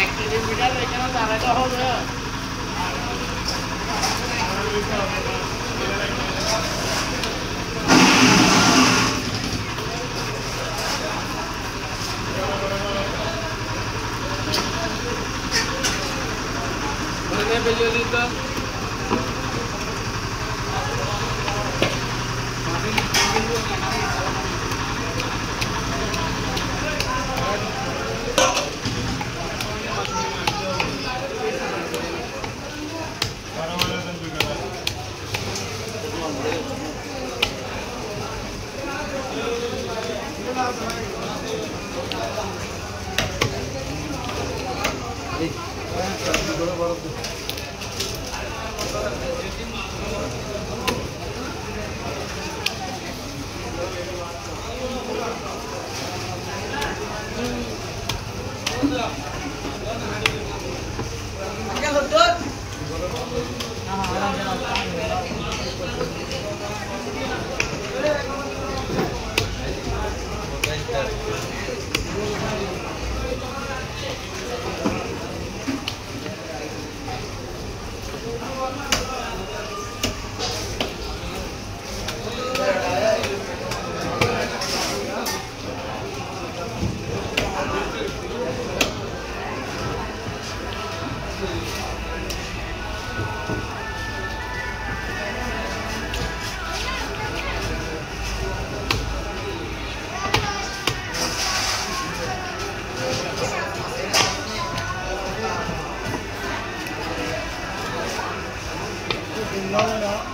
Metre तो Thank you. Thank you.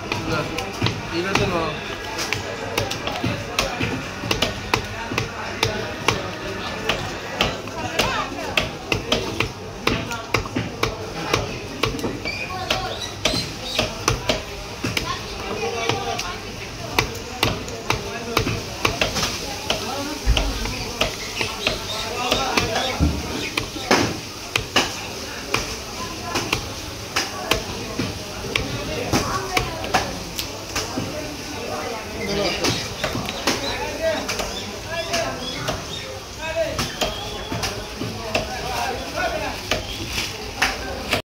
是不是一个这个